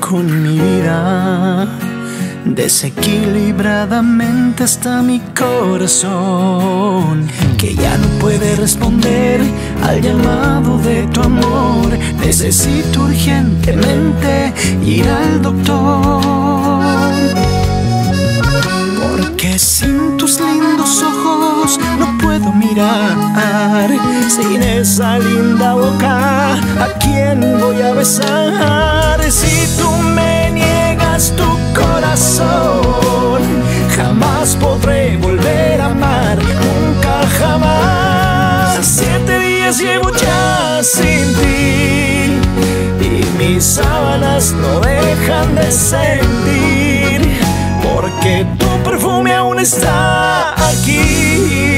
con mi vida. Desequilibradamente está mi corazón, que ya no puede responder al llamado de tu amor. Necesito urgentemente ir al doctor. Porque sin tus mirar. Sin esa linda boca, ¿a quién voy a besar? Si tú me niegas tu corazón, jamás podré volver a amar, nunca jamás. Siete días llevo ya sin ti y mis sábanas no dejan de sentir, porque tu perfume aún está aquí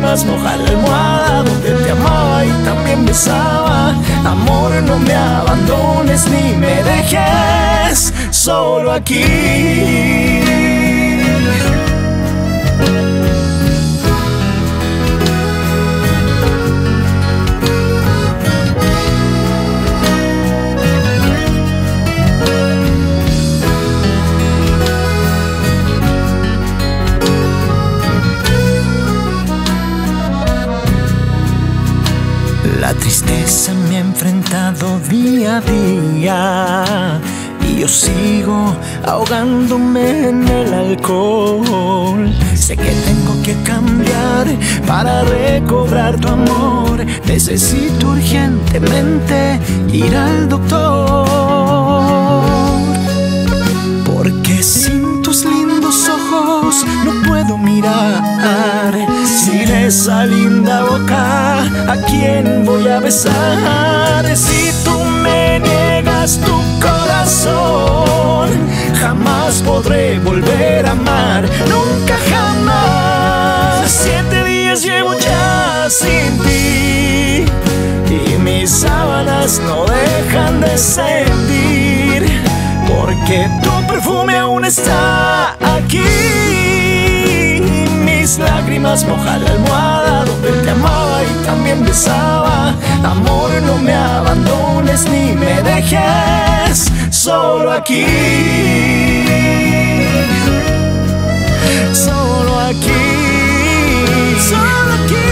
lágrimas mojan la almohada donde te amaba y también besaba. Amor, no me abandones ni me dejes solo aquí. La tristeza me ha enfrentado día a día y yo sigo ahogándome en el alcohol. Sé que tengo que cambiar para recobrar tu amor. Necesito urgentemente ir al doctor. Porque sin tus lindos ojos no puedo mirar. Esa linda boca, ¿a quién voy a besar? Si tú me niegas tu corazón, jamás podré volver a amar, nunca jamás. Siete días llevo ya sin ti y mis sábanas no dejan de sentir, porque tu perfume aún está aquí. Lágrimas mojan la almohada donde te amaba y también besaba. Amor, no me abandones ni me dejes solo aquí. Solo aquí. Solo aquí.